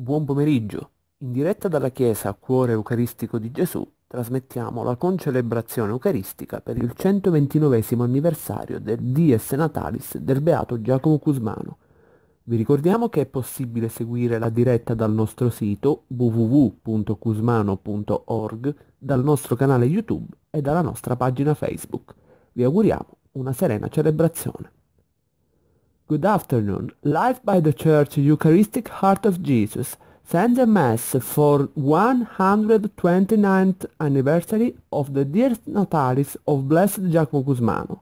Buon pomeriggio. In diretta dalla chiesa Cuore Eucaristico di Gesù trasmettiamo la concelebrazione eucaristica per il 129 anniversario del Dies Natalis del Beato Giacomo Cusmano. Vi ricordiamo che è possibile seguire la diretta dal nostro sito www.cusmano.org, dal nostro canale YouTube e dalla nostra pagina Facebook. Vi auguriamo una serena celebrazione. Good afternoon. Live by the Church Eucharistic Heart of Jesus sends a Mass for 129th anniversary of the Dies Natalis of Blessed Giacomo Cusmano.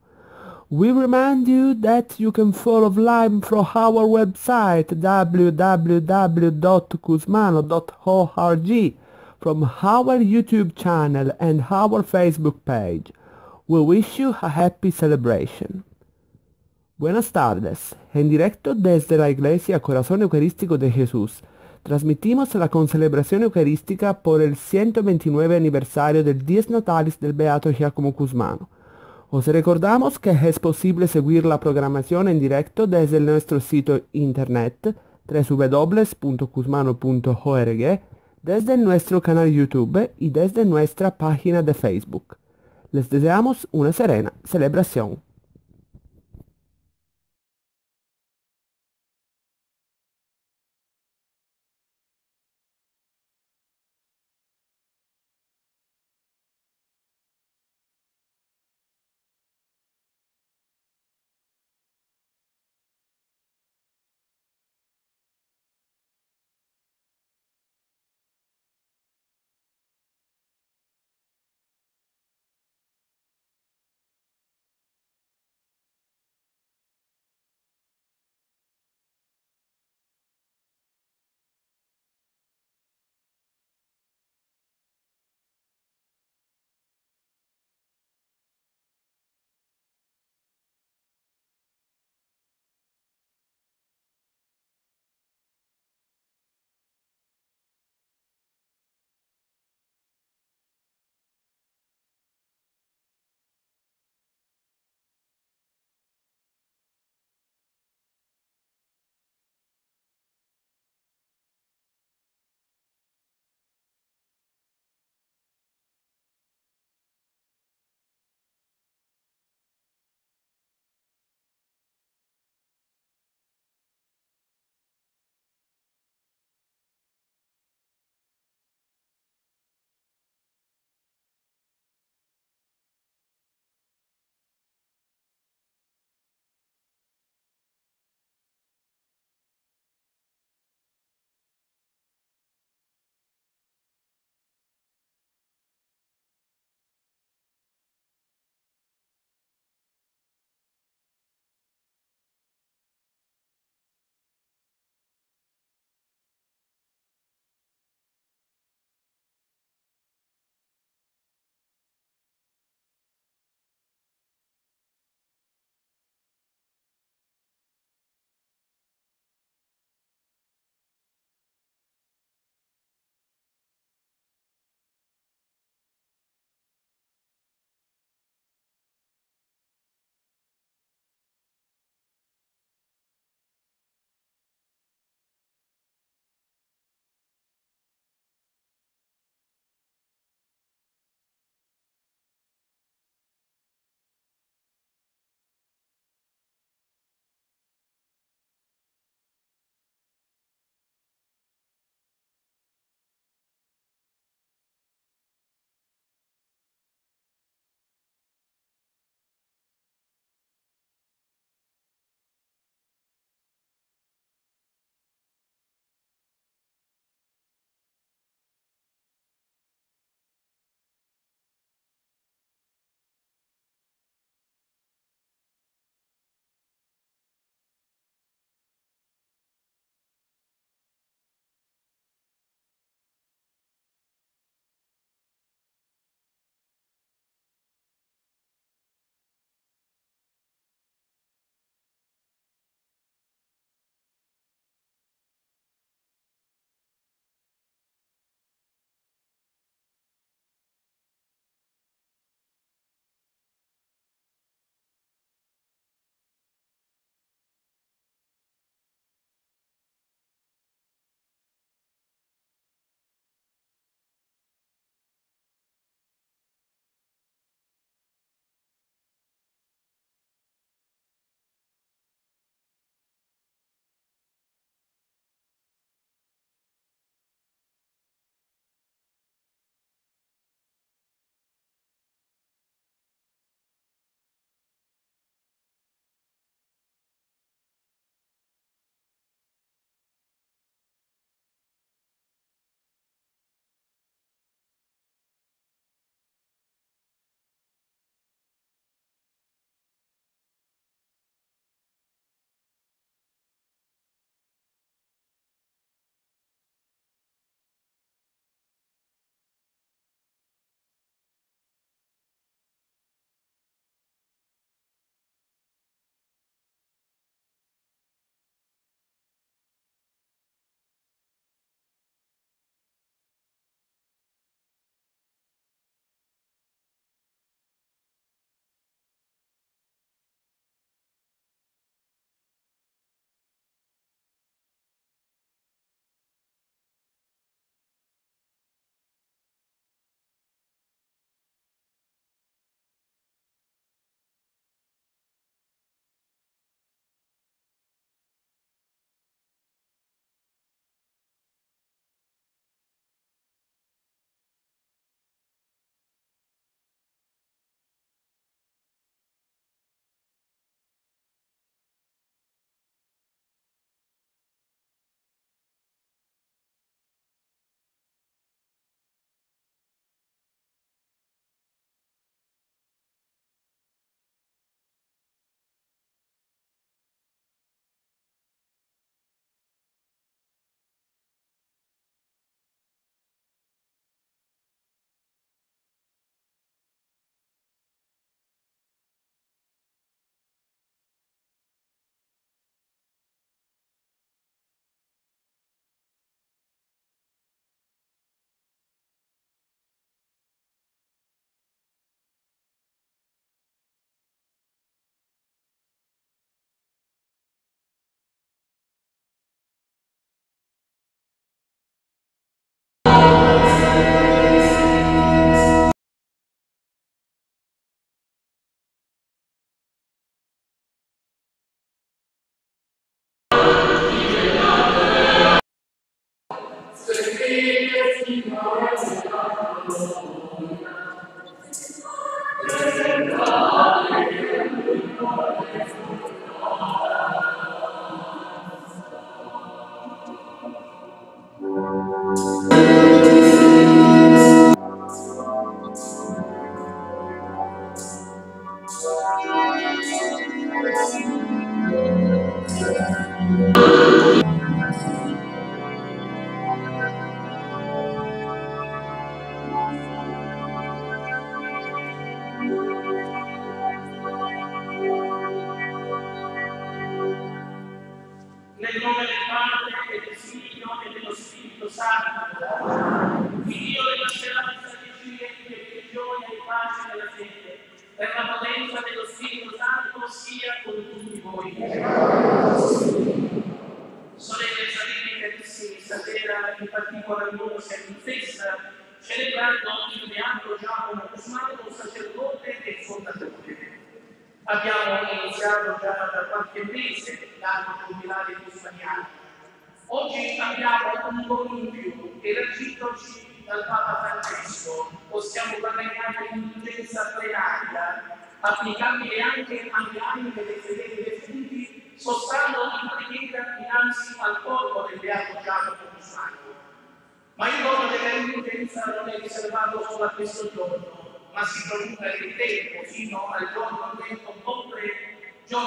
We remind you that you can follow live from our website www.cusmano.org, from our YouTube channel and our Facebook page. We wish you a happy celebration. Buenas tardes. En directo desde la Iglesia Corazón Eucarístico de Jesús, transmitimos la concelebración eucarística por el 129 aniversario del Dies Natalis del Beato Giacomo Cusmano. Os recordamos que es posible seguir la programación en directo desde nuestro sitio internet www.cusmano.org, desde nuestro canal YouTube y desde nuestra página de Facebook. Les deseamos una serena celebración.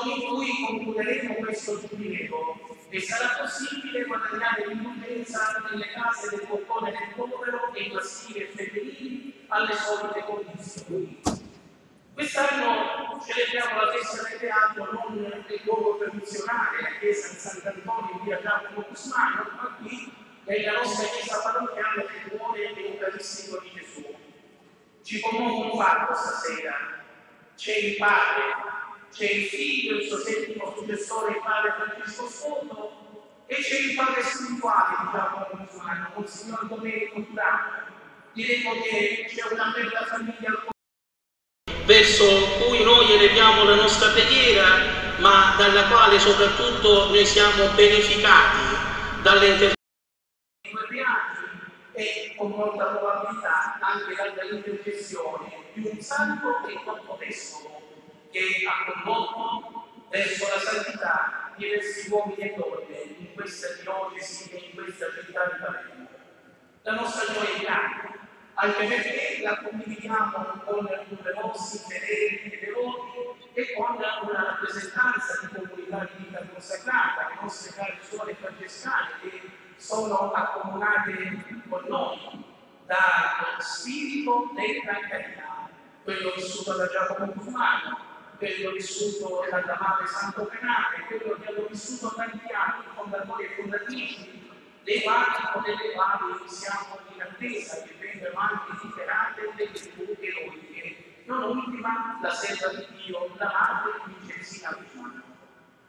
Giorno in cui concluderemo questo giubileo e sarà possibile guadagnare l'indulgenza nelle case del portone del povero e in maschili e femminili alle solite condizioni. Quest'anno celebriamo la festa del teatro non nel luogo tradizionale, la chiesa di Sant'Antonio in via Giacomo Cusmano, ma qui nella nostra chiesa parrocchiale del cuore eucaristico di Gesù. Ci commuove un fatto stasera, c'è il padre, c'è il figlio, il suo settimo successore, il padre Francesco Sfondo, e c'è il padre spirituale di Giacomo Cusmano, Monsignor Domenico Durano. Diremo che c'è una bella famiglia al verso cui noi eleviamo la nostra preghiera, ma dalla quale soprattutto noi siamo beneficati dall'intervento e con molta probabilità anche dall'intercessione di un santo e troppo vescovo che ha condotto verso la santità diversi uomini e donne in questa diocesi e in questa città di Palermo. La nostra gioia è grande anche perché la condividiamo con numerosi fedeli e devoti e con una rappresentanza di comunità di vita consacrata, le nostre care suore francescane che sono accomunate con noi dallo spirito della carità, quello vissuto da Giacomo Guzmano, quello vissuto dalla madre Santo Penale, quello che hanno vissuto tanti anni, fondatori e fondatrici, dei quali con le quali siamo in attesa che vengano anche dichiarate le virtù eroiche, non ultima la serva di Dio, la madre Vincenzina Guzmano.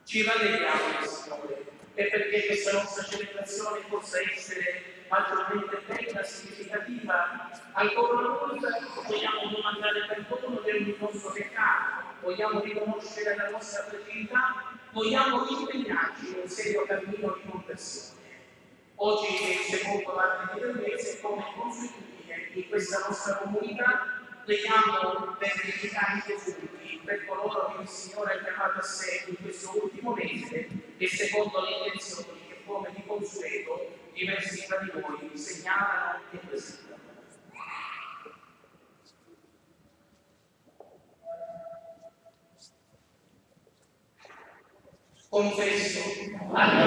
Ci rallegriamo del Signore e perché questa nostra celebrazione possa essere maggiormente bella, significativa, ancora una volta vogliamo domandare perdono per ogni nostro peccato, vogliamo riconoscere la nostra fragilità, vogliamo impegnarci in un serio cammino di conversione. Oggi è il secondo martedì del mese, come consuetudine in questa nostra comunità, preghiamo per anni defunti, per coloro che il Signore ha chiamato a sé in questo ultimo mese e secondo le intenzioni che come di consueto diversi tra di voi segnalano e presentano. Confesso a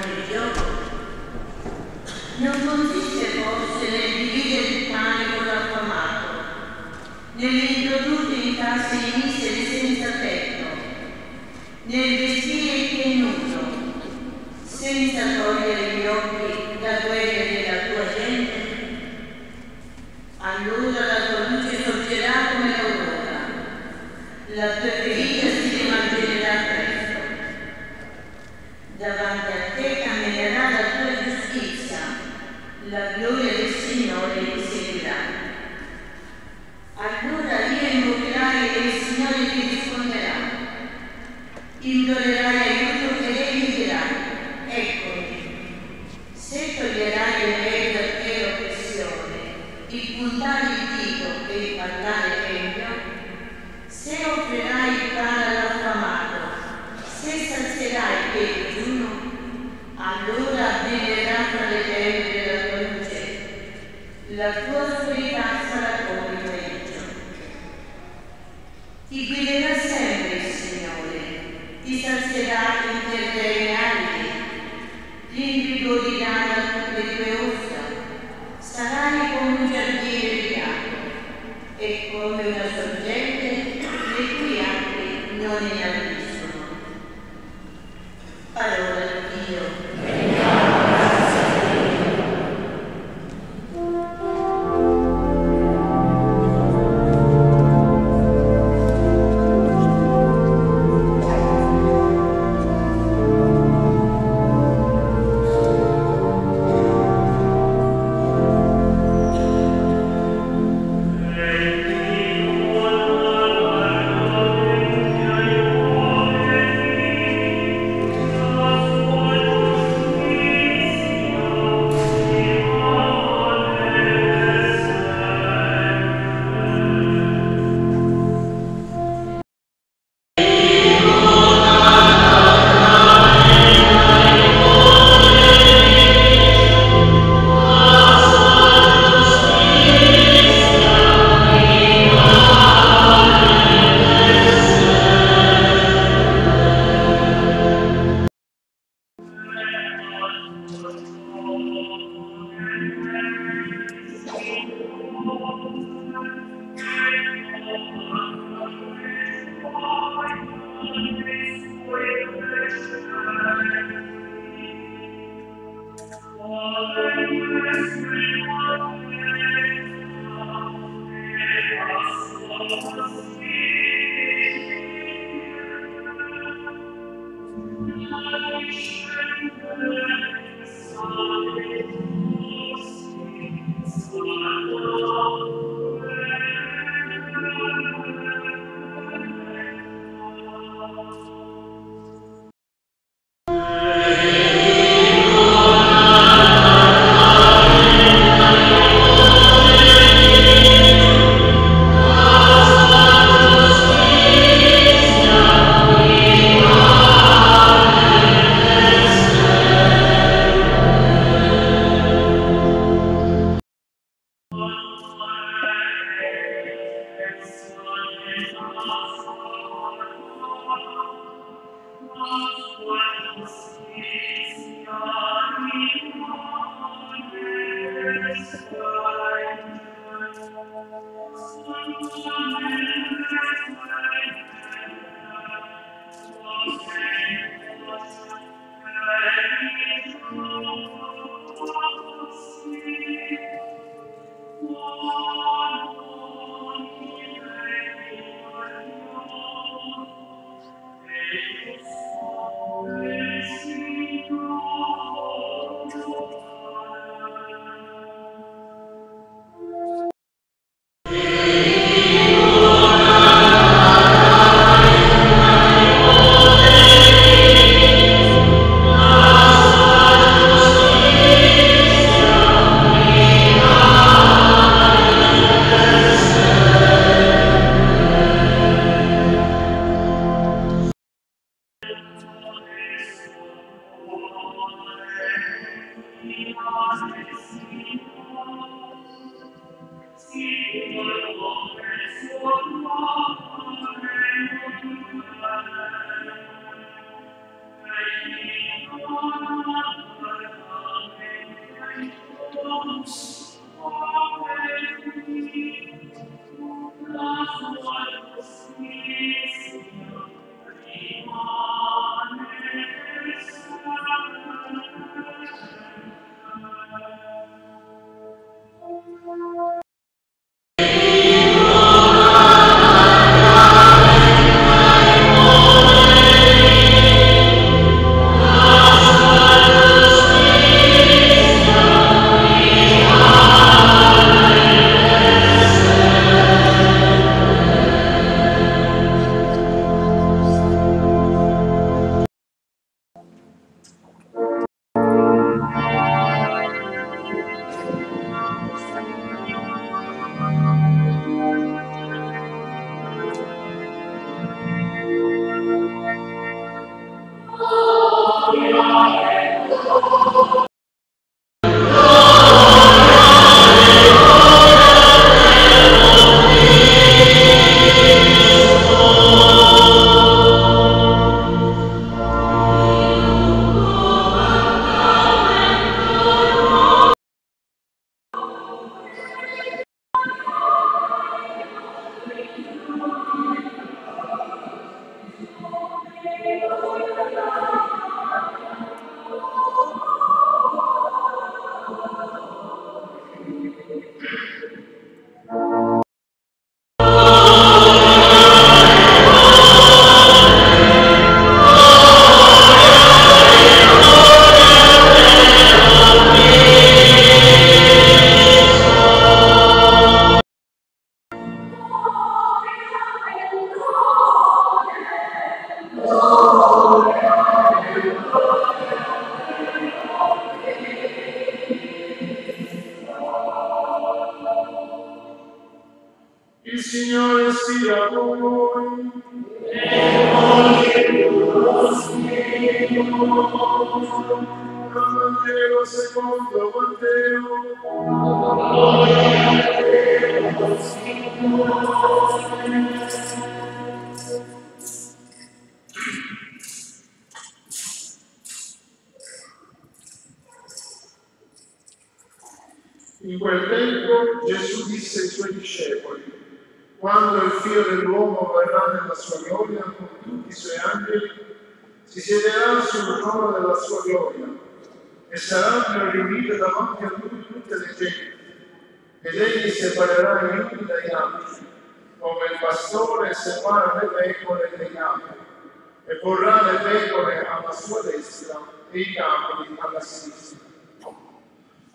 coniglio non consiste forse nel dividere il pane con l'acqua amato, nell'introdurre in case in miseri senza tetto, nel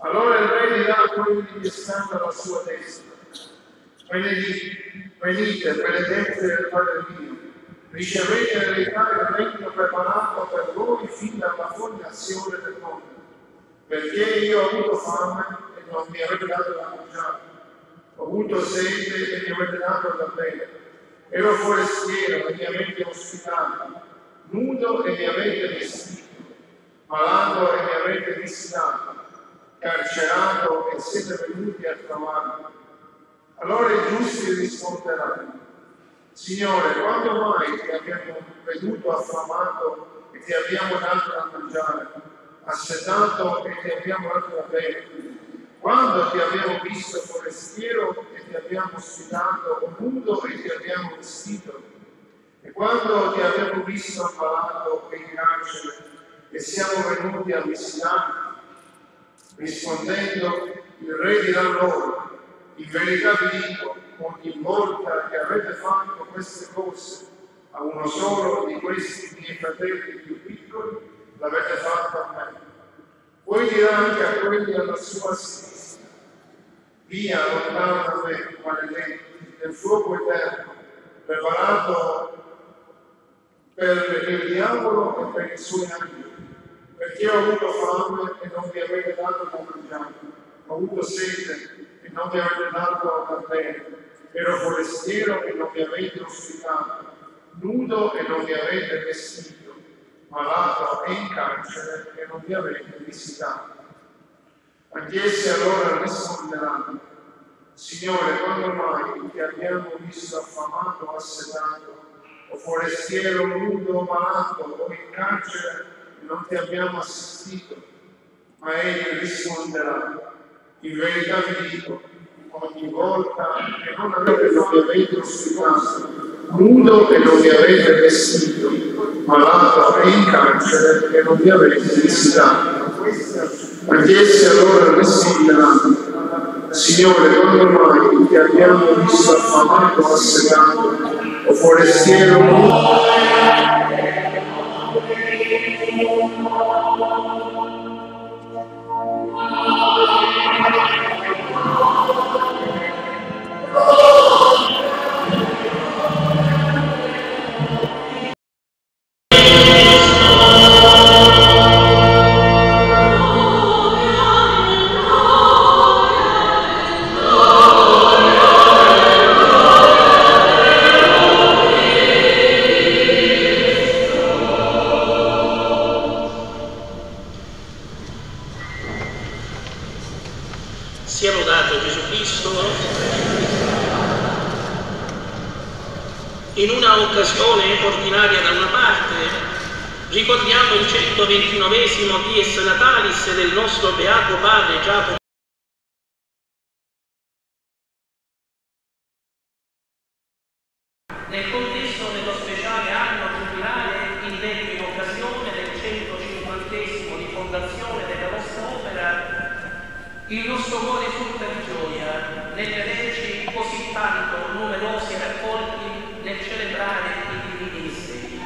Allora il re dirà a quelli che stanno alla sua destra, venite, benedetti del Padre mio, ricevete l'eredità del regno preparato per voi fin dalla fondazione del mondo, perché io ho avuto fame e non mi avete dato da mangiare, ho avuto sete e mi avete dato da bere, ero forestiero e mi avete ospitato, nudo e mi avete vestito, malato e mi avete visitato, carcerato e siete venuti a trovarmi. Allora i giusti risponderanno, Signore, quando mai ti abbiamo veduto affamato e ti abbiamo dato da mangiare, assetato e ti abbiamo dato da bere? Quando ti abbiamo visto forestiero e ti abbiamo ospitato, o nudo e ti abbiamo vestito? E quando ti abbiamo visto ammalato e in carcere e siamo venuti a visitarti? Rispondendo, il re dirà loro, in verità vi dico, ogni volta che avete fatto queste cose a uno solo di questi miei fratelli più piccoli, l'avete fatto a me. Poi dirà anche a quelli alla sua sinistra, via lontano da me, maledetti, del fuoco eterno, preparato per il diavolo e per i suoi angeli perché ho avuto fame e non vi avete dato da mangiare, ho avuto sete e non vi avete dato da bere, ero forestiero e non vi avete ospitato, nudo e non vi avete vestito, malato e in carcere e non vi avete visitato. Anche essi allora risponderanno, Signore, quando mai ti abbiamo visto affamato o assetato, o forestiero, nudo malato, o in carcere, non ti abbiamo assistito? Ma egli risponderà, in verità vi dico, ogni volta che non avete ovviamente ospitato, nudo e non vi avete vestito, malato e in carcere e non vi avete visitato. Anche essi allora risponderanno, Signore, quando mai ti abbiamo visto affamato o assetato, o forestiero nudo? Sia 129 Dies Natalis del nostro Beato Padre Giacomo nel contesto dello speciale anno giubilare indetto in occasione del 150 di fondazione della nostra opera, il nostro cuore frutta di gioia nel vederci così tanto numerosi e raccolti nel celebrare i divini misteri.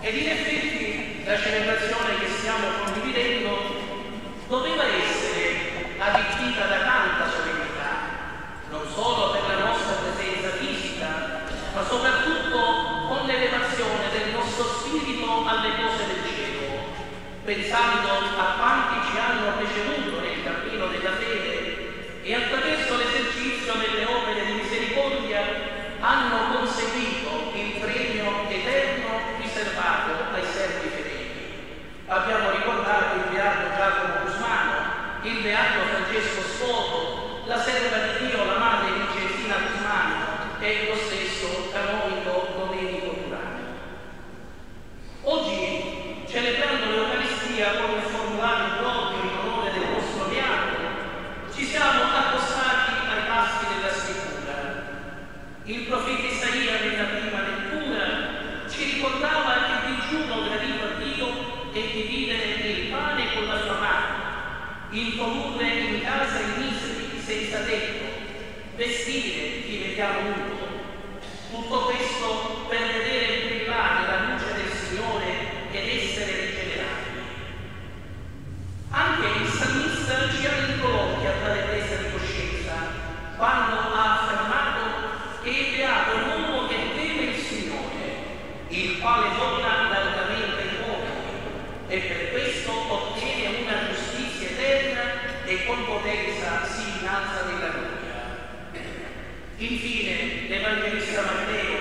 Ed in effetti la celebrazione che stiamo condividendo doveva essere arricchita da tanta solennità, non solo per la nostra presenza fisica, ma soprattutto con l'elevazione del nostro spirito alle cose del cielo, pensando a quanti ci hanno preceduto nel cammino della fede e attraverso l'esercizio delle opere di misericordia hanno conseguito il premio eterno riservato ai servi fedeli. Abbiamo ricordato il beato Giacomo Guzmano, il beato Francesco Sfoto, la serva di Dio, la madre Vincenzina Guzmano e lo stesso canonico Domenico Durano. Oggi, celebrando l'Eucaristia con il formulario proprio in onore del nostro beato, ci siamo accostati ai passi della scrittura. Il profeta Isaia nella prima lettura ci ricordava che il digiuno gradito a Dio è dividere il pane con la sua mano, introdurre in casa i miseri senza tetto, vestire chi vediamo nudo. Tutto questo per vedere brillare la luce del Signore ed essere rigenerati. Anche il salmista ci ha introdotti a tale presa di coscienza quando ha affermato che è beato l'uomo che teme il Signore, il quale dona largamente ai uomini e per questo ottiene una giustizia eterna e con potenza si innalza. Infine, l'Evangelista Matteo,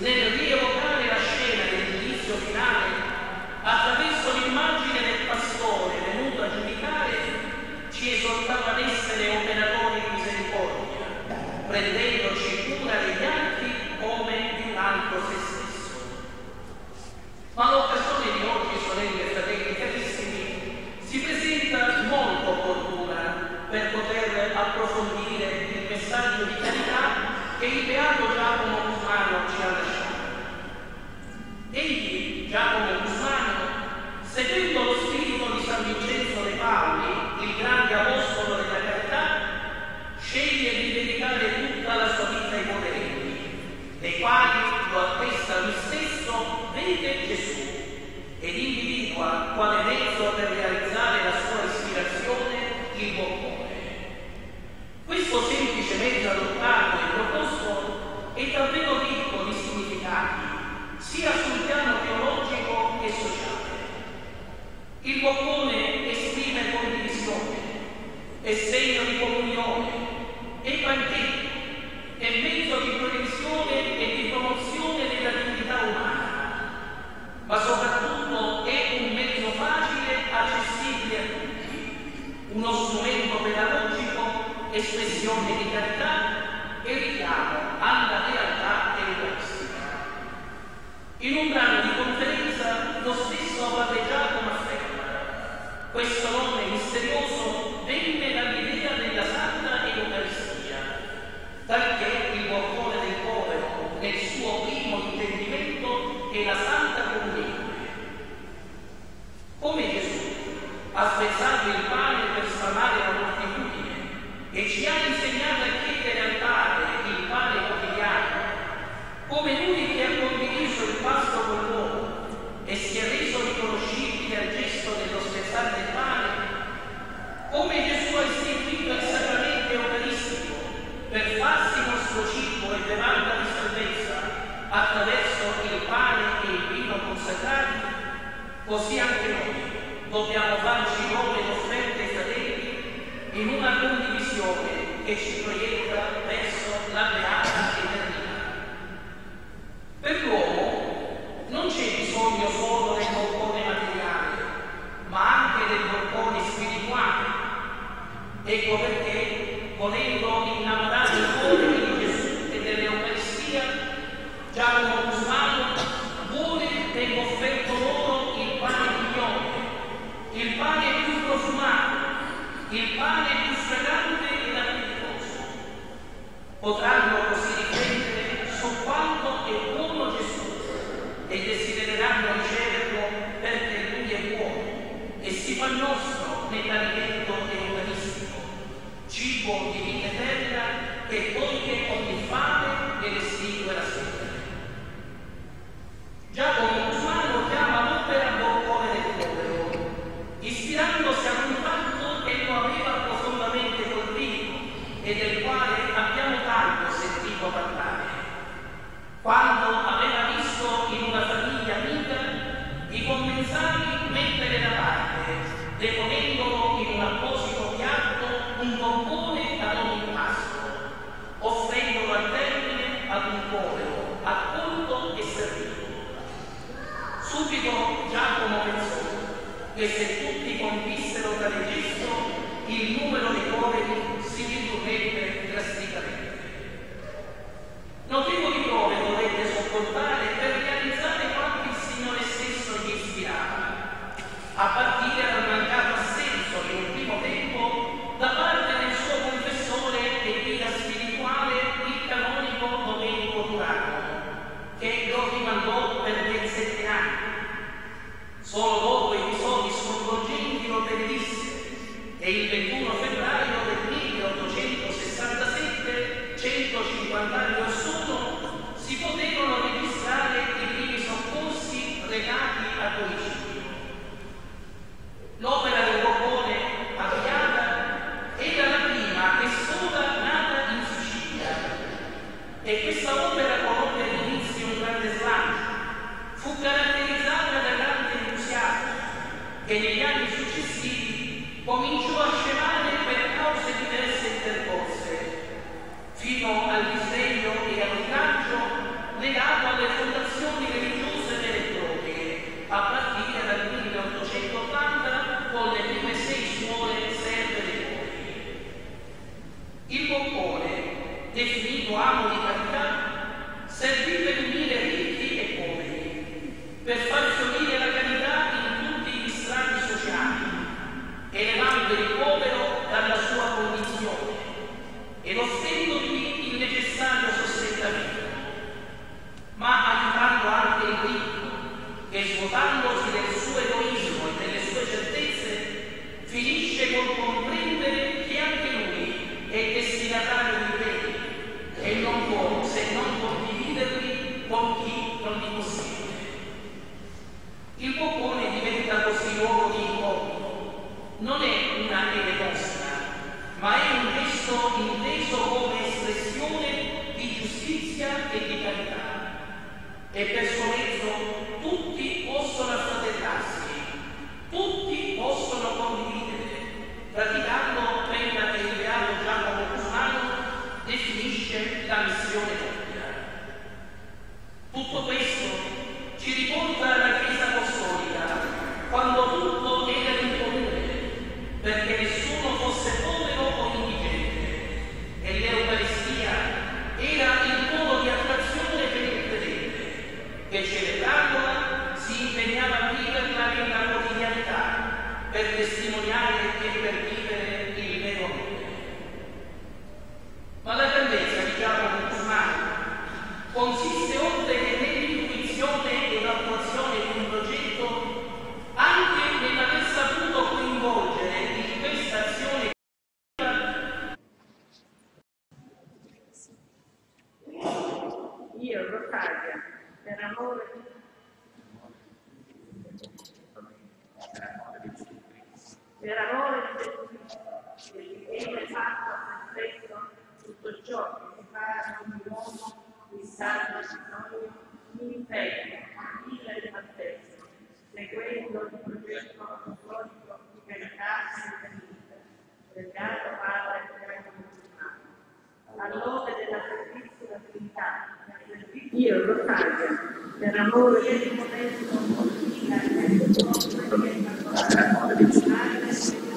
nel rievocare la scena del giudizio finale, attraverso l'immagine del pastore venuto a giudicare, ci esortava ad essere operatori di misericordia, prendendoci cura degli altri come di un altro se stesso. Ma l'occasione di oggi, sorelle e fratelli carissimi, si presenta molto opportuna per poter approfondire il messaggio di carità che il Beato Giacomo Guzmano ci ha lasciato. Egli, Giacomo Guzmano, seguendo lo spirito di San Vincenzo De Paoli, il grande apostolo della carità, sceglie di dedicare tutta la sua vita ai poverelli, dei quali, lo attesta lui stesso, vede Gesù ed individua quale mezzo per realizzare la sua ispirazione il boccone. Questo semplice invece mezzo lontano e proposto è davvero ricco di significati, sia sul piano teologico che sociale. Il boccone esprime condivisione, è segno di comunione, è banchetta, è mezzo di protezione e di promozione della dignità umana, ma soprattutto è un mezzo facile, accessibile a tutti, uno strumento espressione di carità e richiamo alla realtà eucaristica. In un brano di conferenza lo stesso Padre Giacomo afferma questo nome misterioso venne dall'idea della Santa Eucaristia, perché il boccone del povero nel suo primo intendimento è la Santa Comunione. Come Gesù ha spezzato il pane per sfamare la e ci ha insegnato a chiedere al Padre il Padre quotidiano, come lui che ha condiviso il pasto con l'uomo e si è reso riconoscibile al gesto dello spezzante del pane, come Gesù ha istituito il sacramento eucaristico per farsi nostro cibo e bevanda di salvezza attraverso il pane e il vino consacrati, così anche noi dobbiamo farci nome d'offerta in una condivisione che ci proietta verso la beata eternità. Per l'uomo non c'è bisogno solo del boccone materiale, ma anche del boccone spirituale. Ecco perché, volendo innamorare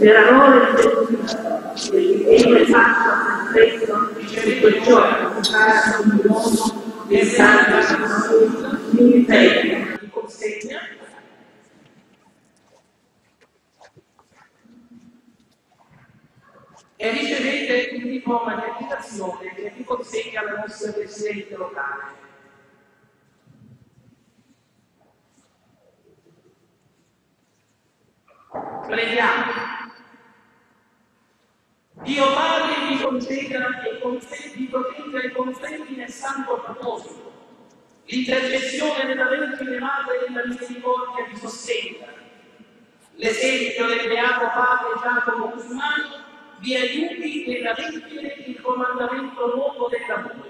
per amore di Gesù, viene fatto a tutto ciò che si fa ogni uomo di santo mi impegno di consegna e ricevete il diploma di abitazione che vi consegna la nostra Presidente locale. Preghiamo. Dio Padre vi conceda e consenti, protegga e consenti nel santo proposito. L'intercessione della Vergine Madre della Misericordia vi sostenga. L'esempio del Beato Padre Giacomo Guzmano vi aiuti nell'adempiere il comandamento nuovo dell'amore,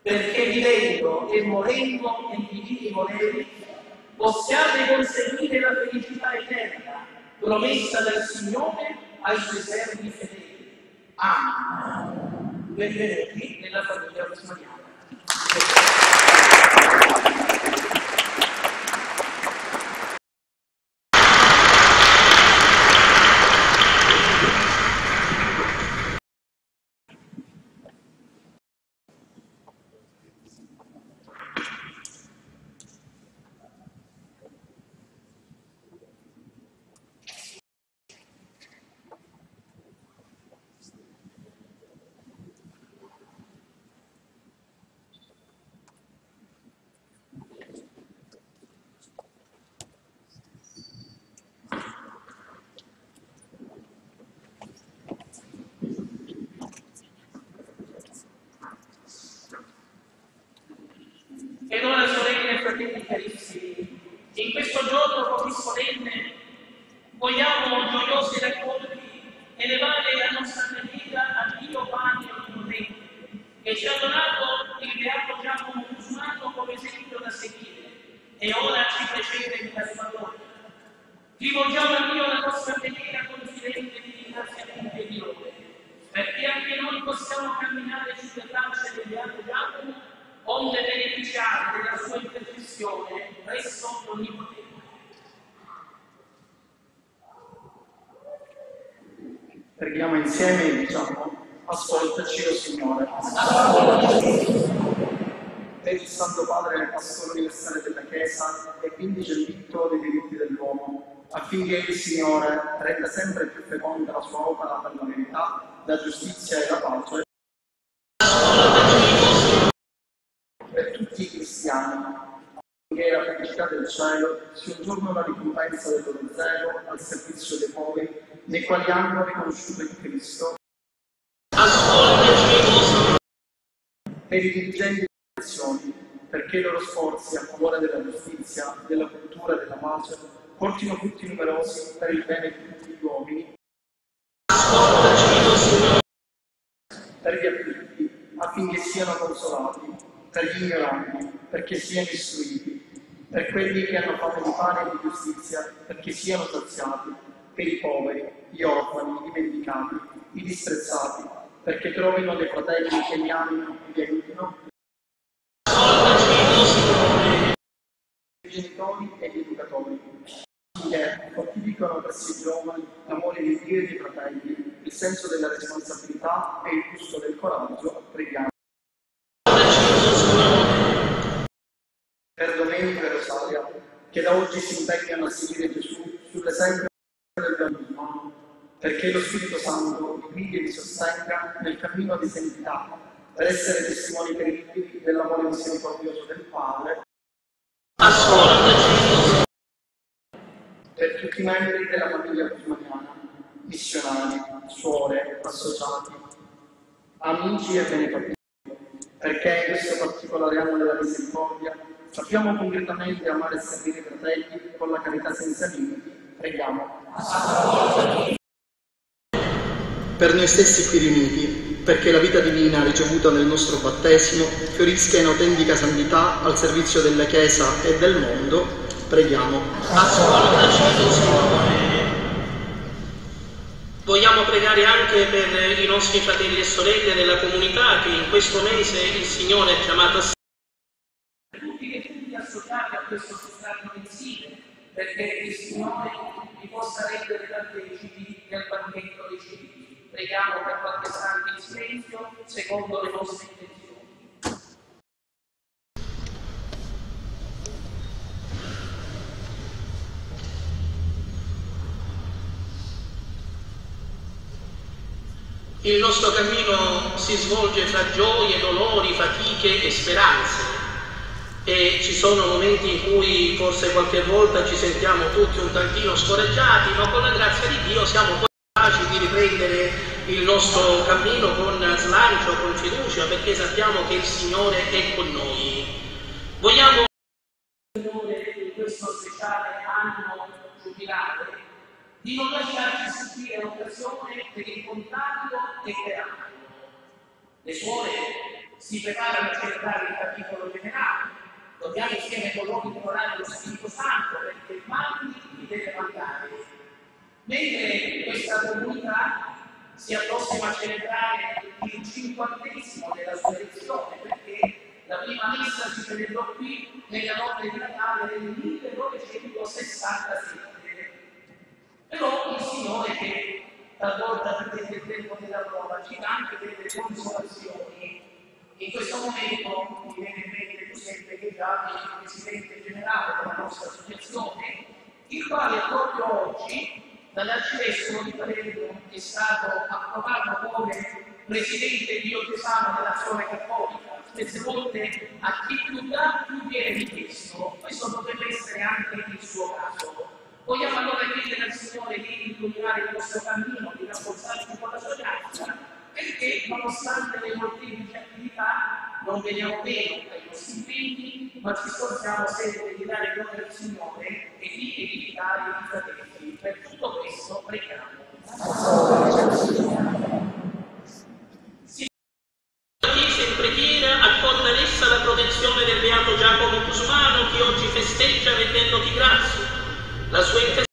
perché vivendo e morendo negli vivi voleri possiate conseguire la felicità eterna promessa dal Signore ai suoi servi fedeli. Amen. Benvenuti nella famiglia Guzmaniana. Ed ora, sorelle e fratelli carissimi, in questo giorno così solenne vogliamo gioiosi sempre più feconda la sua opera per la verità, la giustizia e la pace per tutti i cristiani, affinché la felicità del cielo sia un giorno la ricompensa del loro zelo al servizio dei poveri, nei quali hanno riconosciuto il Cristo. Per i dirigenti delle nazioni, perché i loro sforzi a favore della giustizia, della cultura e della pace portino frutti numerosi per il bene di tutti uomini. Per gli afflitti, affinché siano consolati, per gli ignoranti, perché siano istruiti, per quelli che hanno fame di pane e di giustizia, perché siano saziati, per i poveri, gli orfani, i mendicati, i disprezzati, perché trovino dei fratelli che li amino e li aiutino, i genitori e gli educatori, fortificano presso i giovani l'amore di Dio e dei fratelli, il senso della responsabilità e il gusto del coraggio, preghiamo. Per Domenico e Rosaria, che da oggi si impegnano a seguire Gesù sull'esempio del bambino, perché lo Spirito Santo li guidi e li sostenga nel cammino di santità, per essere testimoni credibili dell'amore misericordioso del Padre. Per tutti i membri della famiglia guzmaniana, missionari, suore, associati, amici e benefattori, perché in questo particolare anno della misericordia sappiamo concretamente amare e servire i fratelli con la carità senza limiti. Preghiamo. Per noi stessi qui riuniti, perché la vita divina ricevuta nel nostro battesimo fiorisca in autentica santità al servizio della Chiesa e del mondo, preghiamo. Vogliamo pregare anche per i nostri fratelli e sorelle della comunità che in questo mese il Signore ha chiamato a sé. Tutti che tutti associati a questo sagrato mensile, perché il Signore vi possa rendere partecipi del banchetto dei civili. Preghiamo per qualche santo in silenzio, secondo le nostre intenzioni. Il nostro cammino si svolge fra gioie, dolori, fatiche e speranze. E ci sono momenti in cui forse qualche volta ci sentiamo tutti un tantino scoraggiati, ma con la grazia di Dio siamo capaci di riprendere il nostro cammino con slancio, con fiducia, perché sappiamo che il Signore è con noi. Vogliamo Signore, in questo speciale di non lasciarci sfuggire l'occasione per il contatto e crearlo. Le suore si preparano a celebrare il capitolo generale, dobbiamo insieme con loro implorare lo Spirito Santo perché mandi li deve mandare. Mentre questa comunità si approssima a celebrare il cinquantesimo della sua elezione, perché la prima messa si celebrò qui nella notte di Natale del 1967. Però il Signore che talvolta prende il tempo della prova ci dà anche delle consolazioni. In questo momento mi viene in mente Giuseppe Gheggiati, il Presidente Generale della nostra associazione, il quale proprio oggi dall'Arcivescovo di Palermo è stato approvato come Presidente diocesano dell'azione cattolica. Spesse volte a chi più dà più viene richiesto, questo potrebbe essere anche il suo caso. Vogliamo allora chiedere al Signore di illuminare il nostro cammino, di rafforzarci con la sua grazia, perché nonostante le molteplici attività non veniamo meno ai nostri impegni, ma ci sforziamo sempre di dare gloria al Signore e di edificare i fratelli. Per tutto questo preghiamo. La protezione del Beato Giacomo Cusumano che oggi festeggia rendendoti grazie. La sua intercessione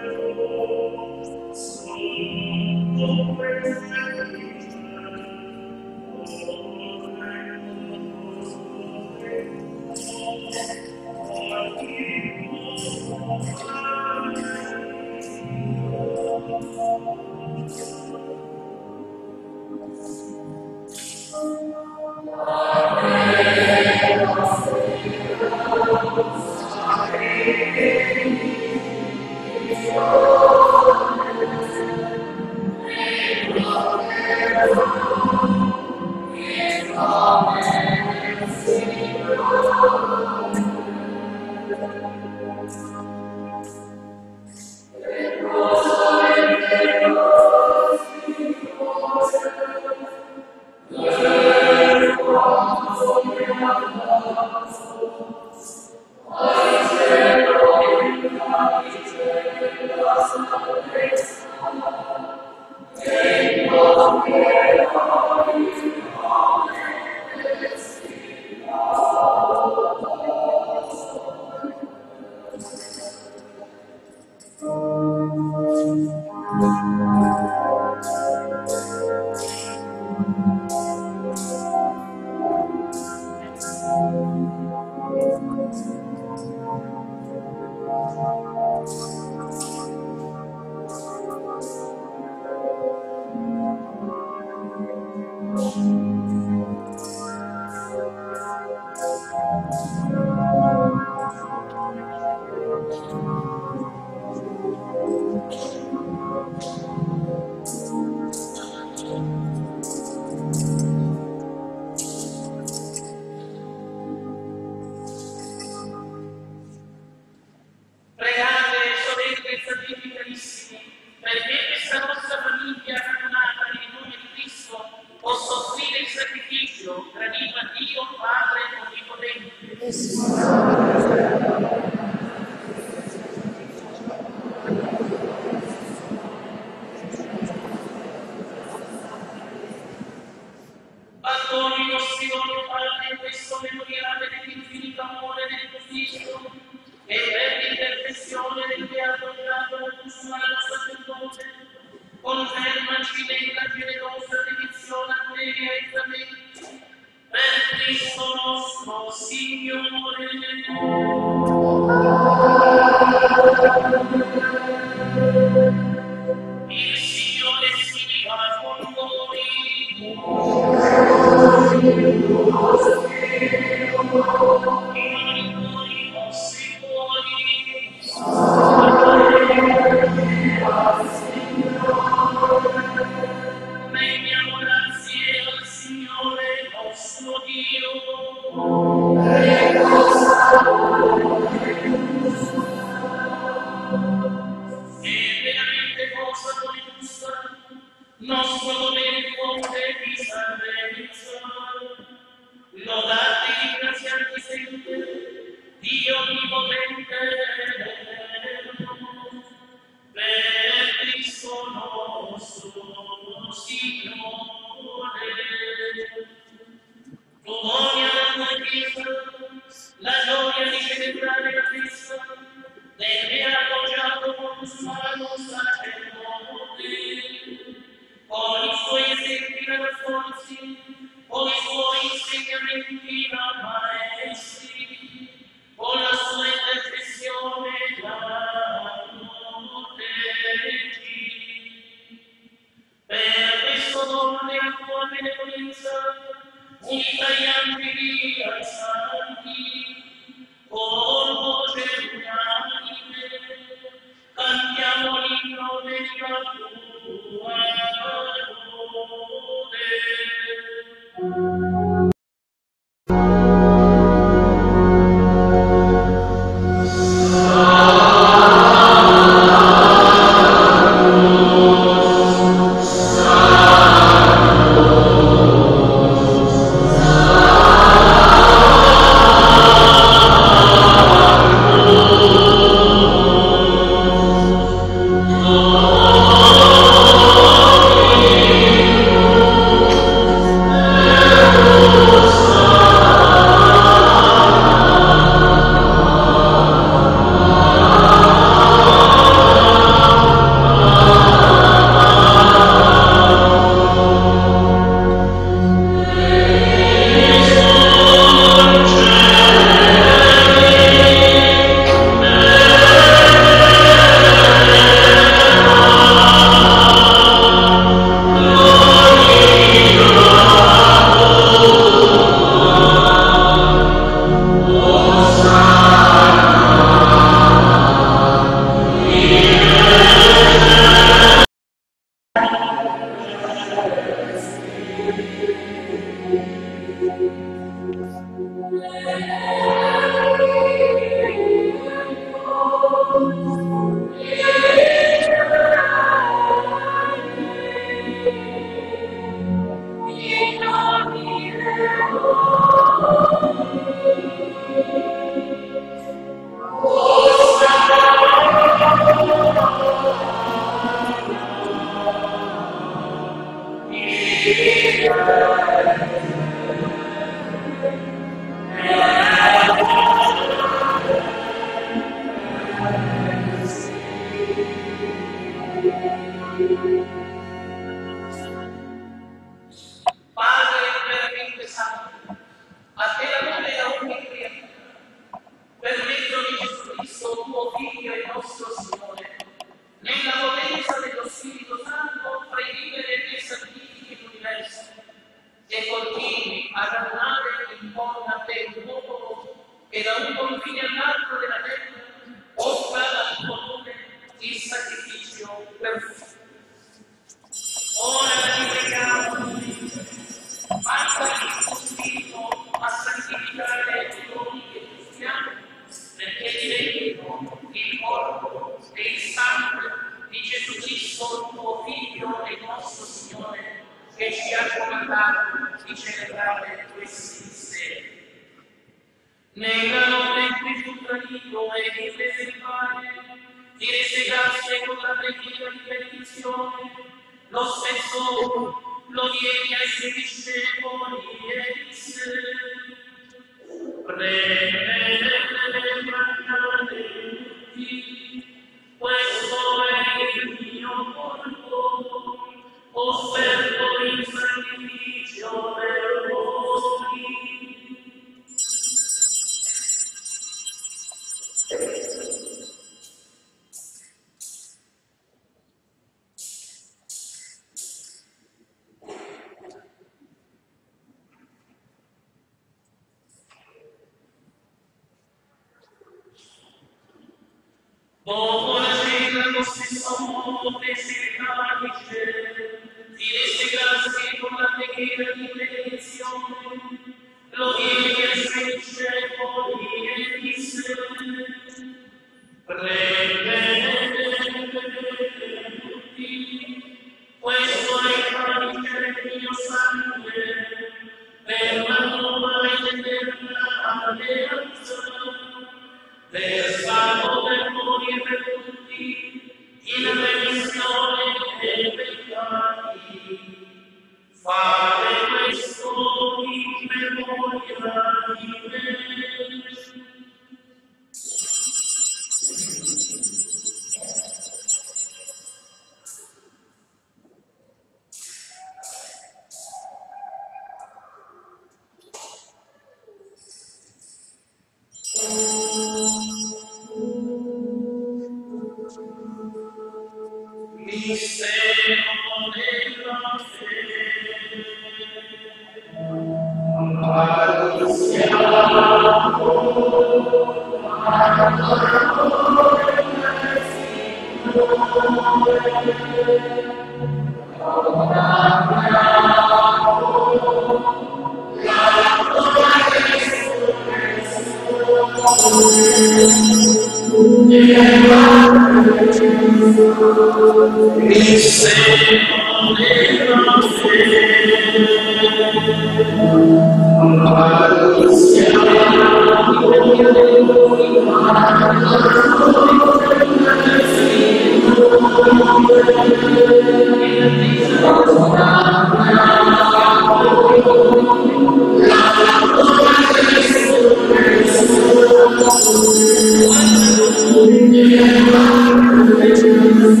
Thank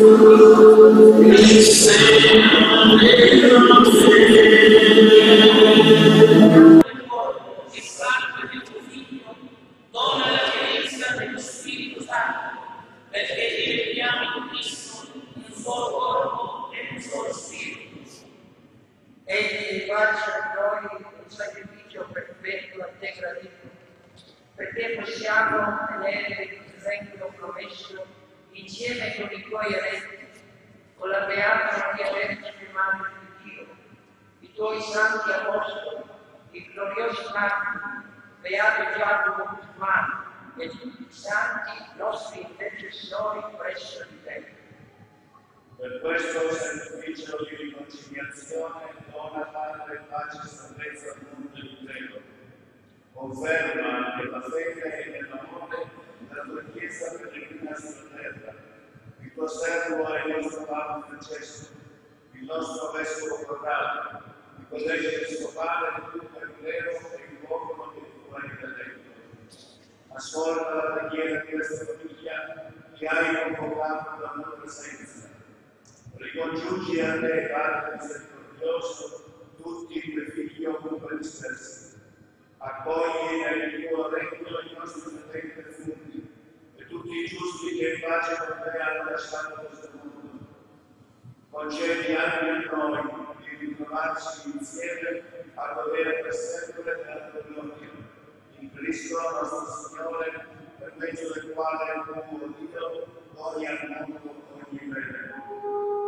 you. darci salvezza al mondo intero. Conferma nella fede e nell'amore la tua Chiesa per il nostro terra. Il tuo servo è il nostro Papa Francesco, il nostro Vescovo Corrado, il Collegio Episcopale di tutto il vero e il popolo del tuo hai. Ascolta la preghiera di questa famiglia che hai convocato la tua presenza. Ricongiungi a te, Padre misericordioso, tutti quei figli ovunque dispersi. Accogli nel tuo regno i nostri potenti defunti e tutti i giusti che in pace con te hanno lasciato questo mondo. Concedi anche a noi di ritrovarci insieme a dovere per sempre per tua gloria. In Cristo nostro Signore, per mezzo del quale il tuo Dio, noi al mondo ogni bene.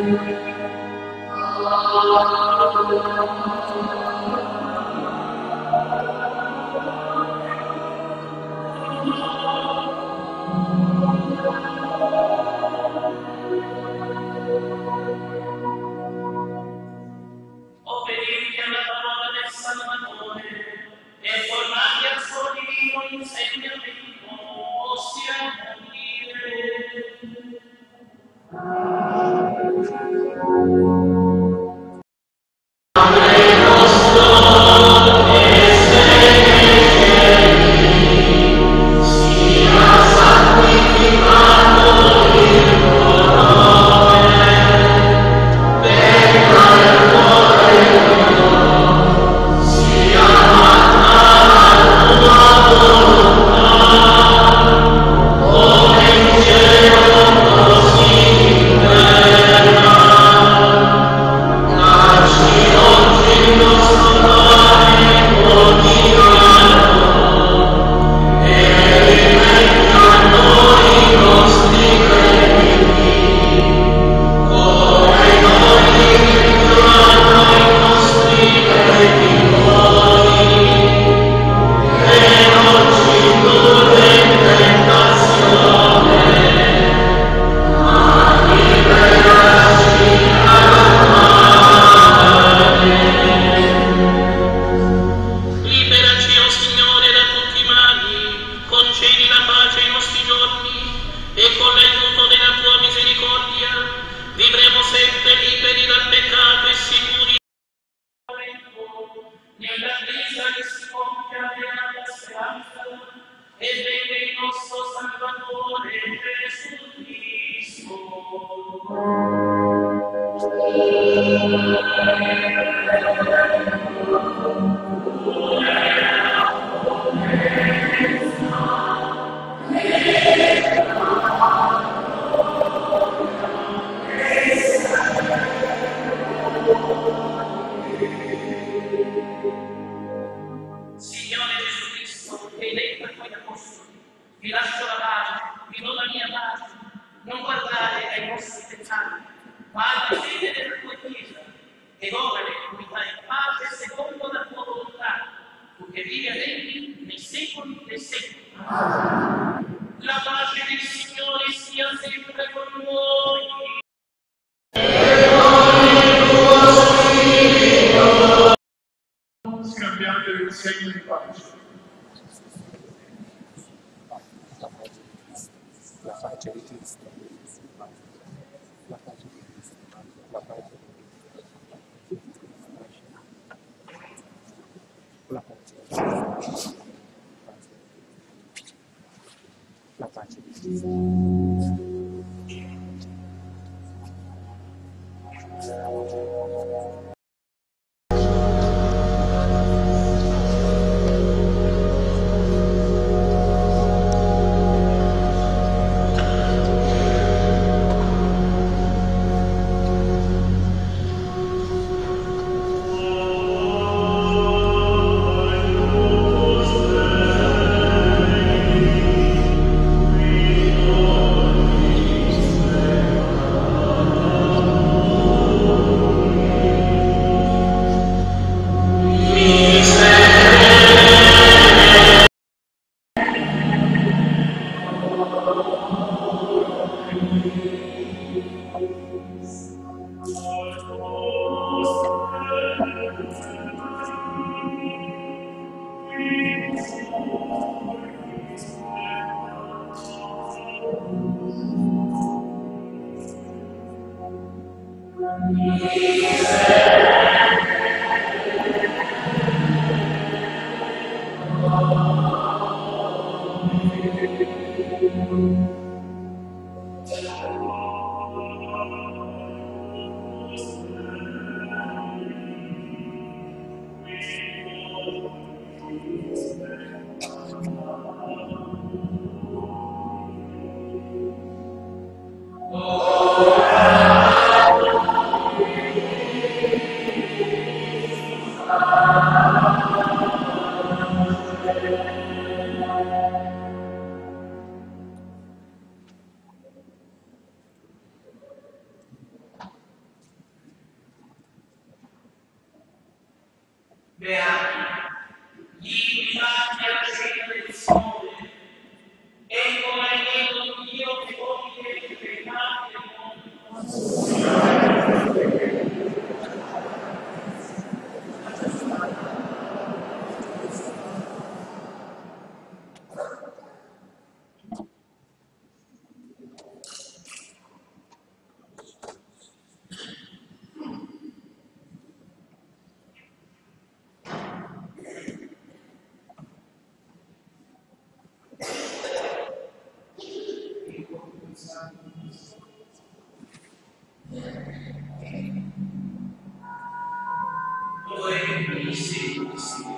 Amen. Dove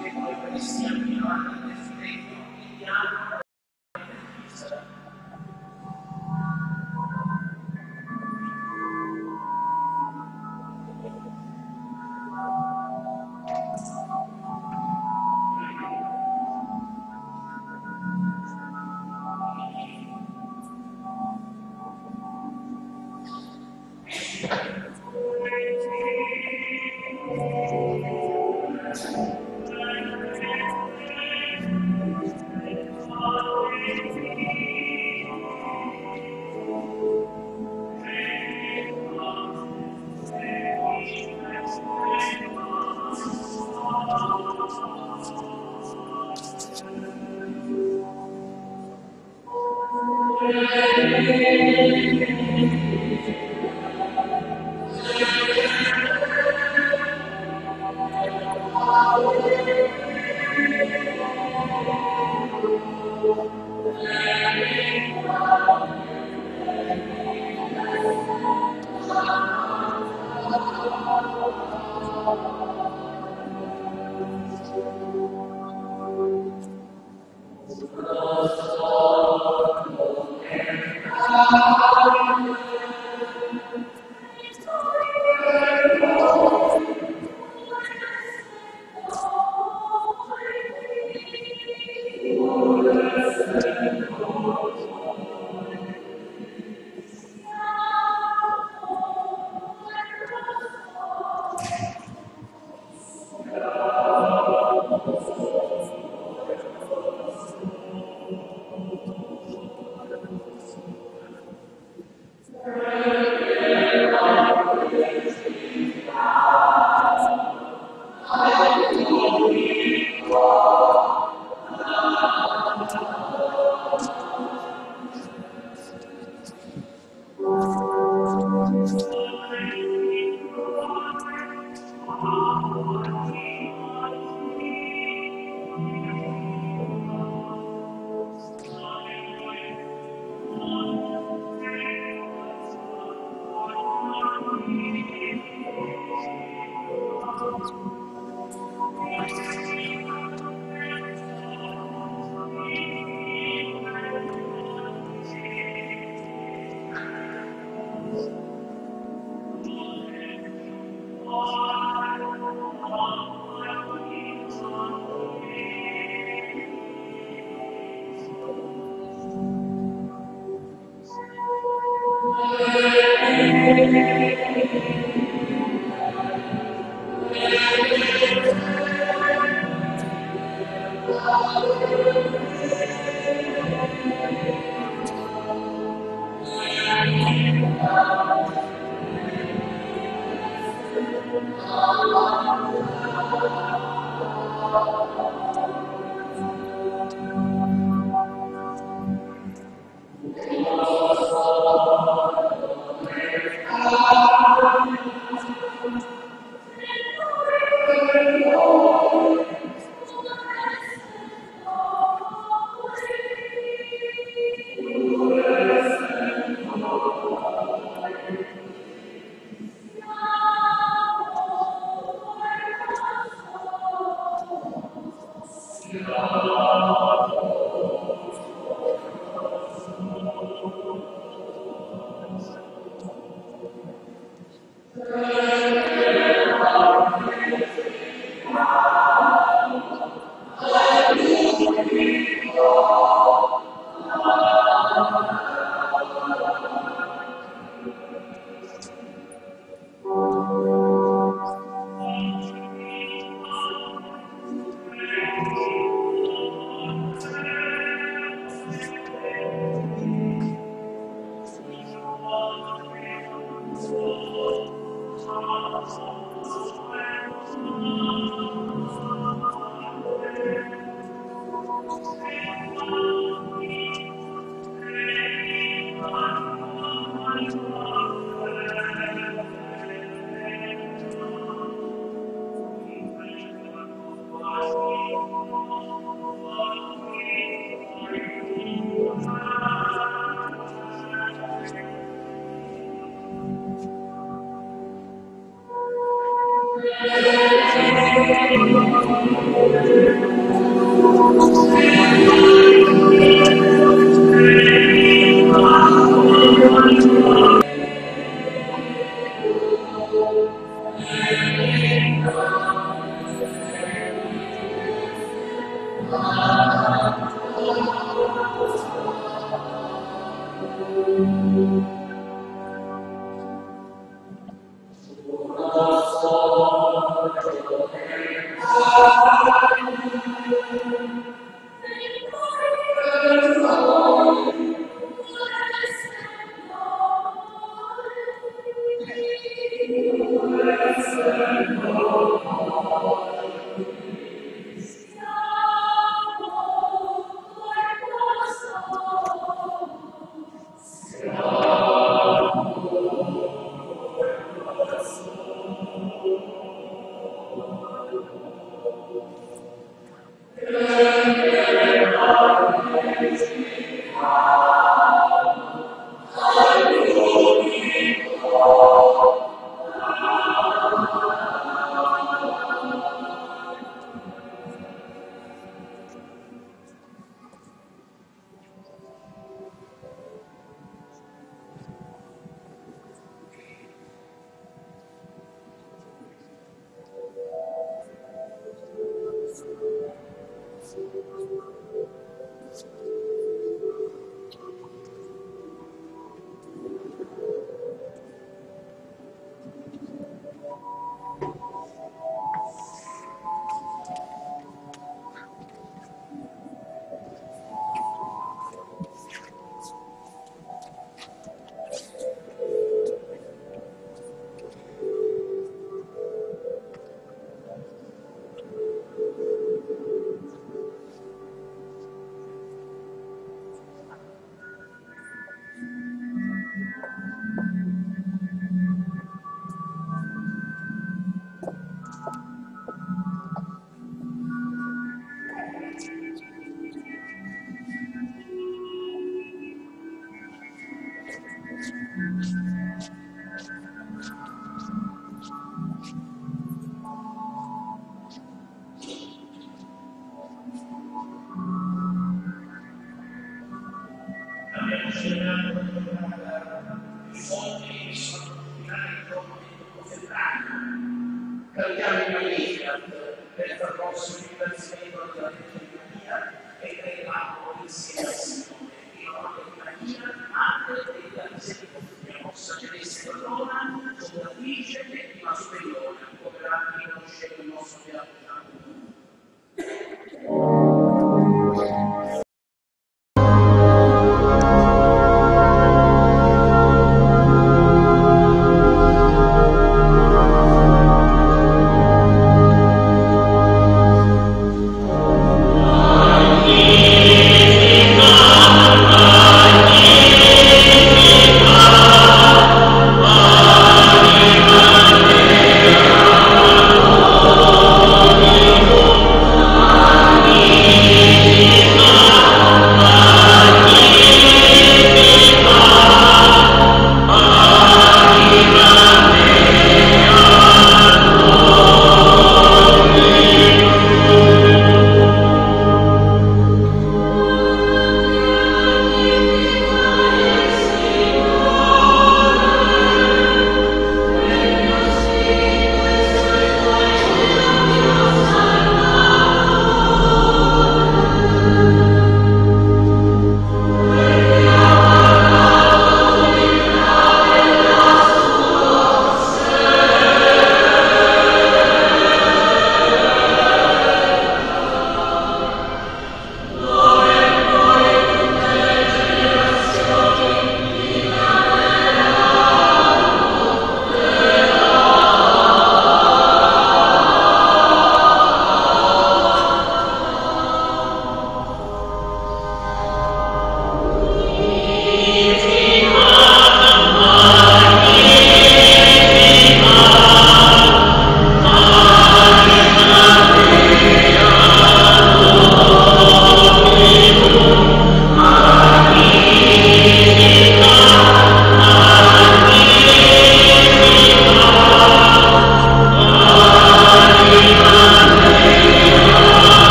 Amen. Yeah.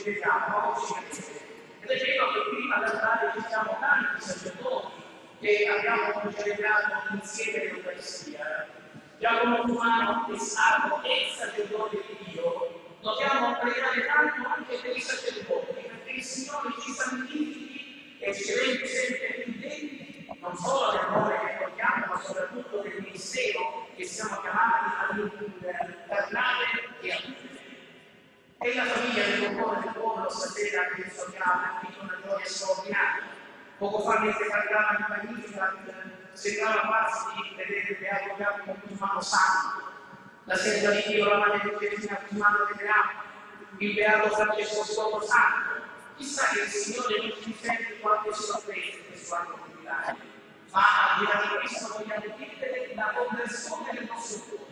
Ci vediamo, ci. Ed è vero che prima d'andare ci siamo tanti sacerdoti che abbiamo celebrato insieme l'Eucaristia. Giacomo Umano è stato e sacerdote di Dio. Dobbiamo pregare tanto anche per i sacerdoti, perché il Signore ci santifichi e ci rende sempre più degni, non solo del nome che portiamo, ma soprattutto del ministero che siamo chiamati a parlare e a. E la famiglia del cuore del popolo stasera che sogniamo qui con una gioia straordinaria. Poco fa mentre parlava di Magnifica, sembrava quasi di vedere il beato Giacomo Cusmano Santo, la sera di Dio, la madre di Gesù Cusmano de Beato, il beato Francesco Scopo Santo. Chissà che il Signore non ci sente quante sorprese in questo anno jubilare. Ma al di là di questo vogliamo chiedere la conversione del nostro cuore.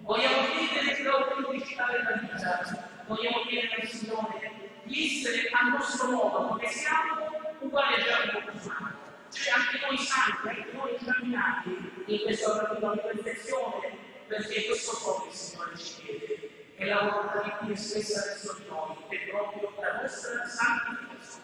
Vogliamo chiedere l'autenticità della vita. Vogliamo chiedere al Signore di essere a nostro modo, come siamo, uguali a Giacomo Cusmano. Cioè anche noi santi, anche noi camminati in questa operativa di perfezione, perché questo scopo il Signore ci chiede. È la volontà di Dio stessa verso di noi, è proprio la nostra santificazione.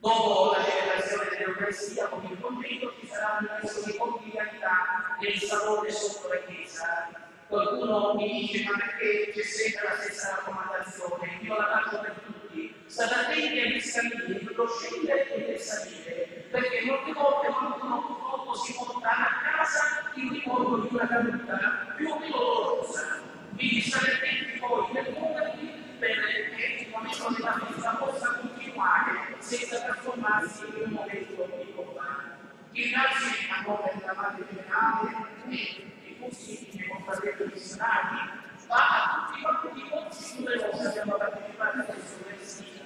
Dopo la celebrazione dell'Eucaristia con il convento ci sarà un pezzo di convivialità nel salone sotto la chiesa. Qualcuno mi dice ma perché c'è sempre la stessa raccomandazione? Io la faccio per tutti. State attenti agli scalini, lo scendere e per salire, perché molte volte qualcuno purtroppo si porta a casa il ricordo di una caduta più o meno dolorosa. Quindi state attenti voi nel muovervi perché il momento della festa possa continuare senza trasformarsi in un momento di combattimento. Ringrazio a nome della Madre Generale e i tutti i miei confratelli missionari, ma a tutti quanti i corsi numerosi abbiamo partecipato a questo consiglio,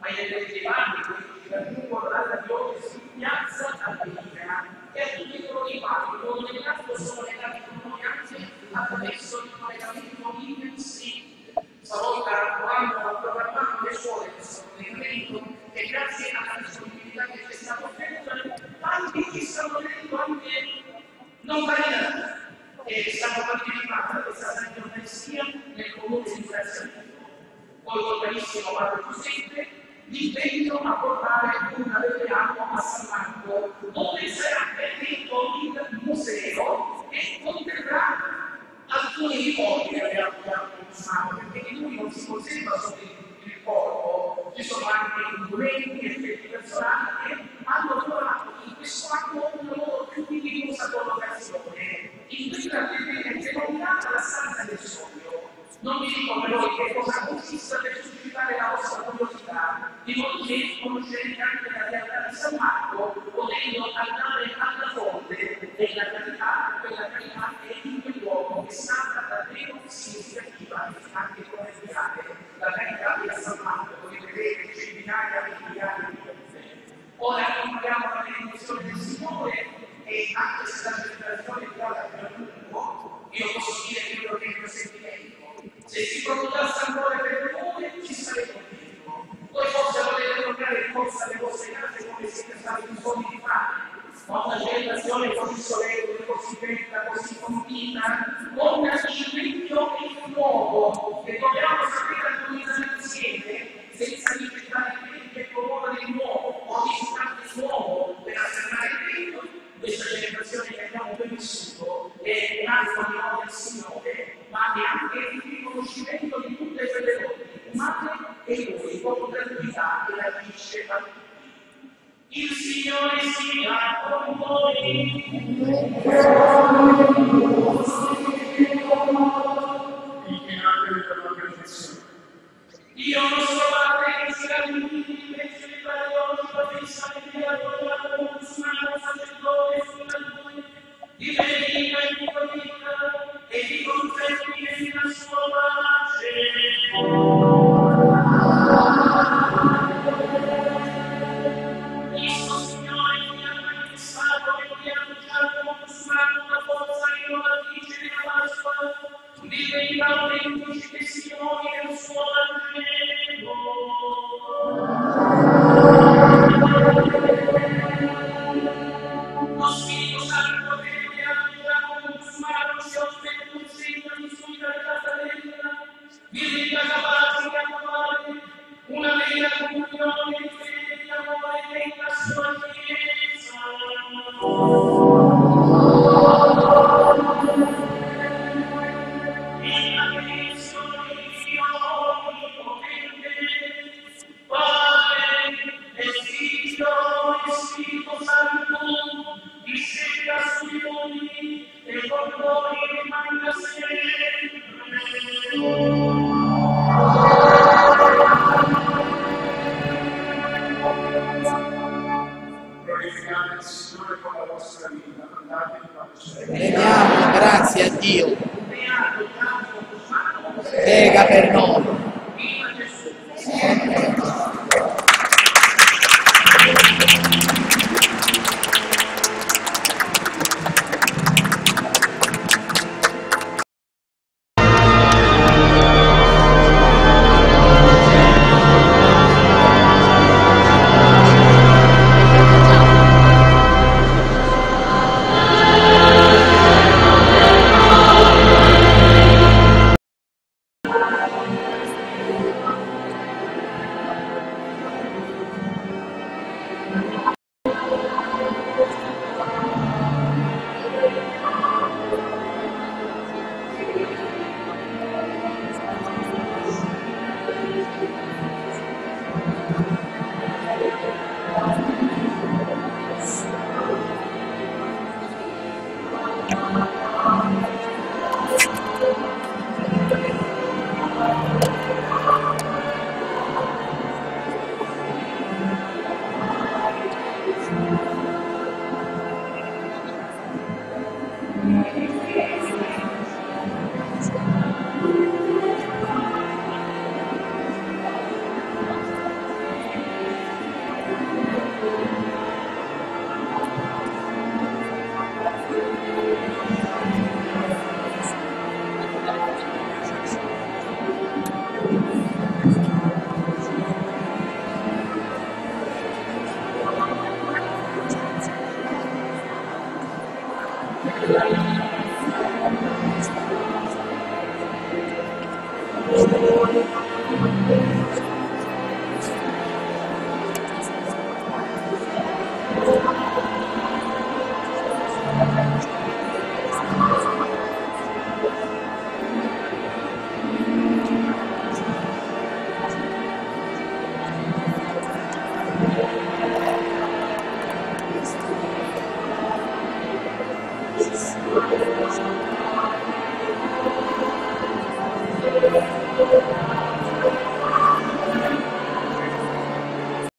ai relativanti che raggiungono la diocesi di piazza a Pellina e a tutti coloro i quali, con caso sono legati con noi anche attraverso il collegamento in stavolta hanno programmato le scuole questo collegamento e grazie alla disponibilità che è stata offerta tanti ci stanno vedendo anche non variati e stanno partecipando a questa santa Eucaristia nel comune di ringraziamento. Poi col carissimo Padre Giuseppe l'impegno a portare delle acqua a San Marco dove sarà aperto il museo e conterrà alcuni ricordi che abbiamo pensato, perché di lui non si conserva solo corpo, ci sono anche i documenti e effetti personali che hanno trovato in questo atto una loro più dignitosa collocazione, in quella che è denominata la stanza del sogno. Non vi dico però che cosa consiste per suscitare la vostra curiosità, di modo che conoscerete anche la realtà di San Marco, potendo andare alla fonte della carità, quella carità che in quel luogo è stata davvero significativa anche come reale, la carità di San come vedete centinaia di migliaia di persone. Ora compriamo la benedizione del Signore e anche se la celebrazione è stata per lungo, io posso dire che quello che è il mio sentimento. Se si prolungasse ancora per noi, ci saremmo dentro. Voi forse volete tornare in forza alle vostre case come siete stati bisogni di fare. Ma una celebrazione così solenne, così bella, così convinta, con il vecchio e nuovo, che dobbiamo sapere armonizzare insieme, senza diventare vecchio e promuovere il nuovo, o distrarre il nuovo per affermare il vecchio. Questa celebrazione che abbiamo vissuto è un atto di amore Signore, ma è anche il riconoscimento di tutte quelle donne umane e noi con tranquillità e la dice a tutti. Il Signore sia con voi. Il che nasce per la perfezione. Dio nostro Padre che sia riunito in mezzo di Padre, Padre Santo, e la gloria del consumato sacerdote sulla lui, di benedica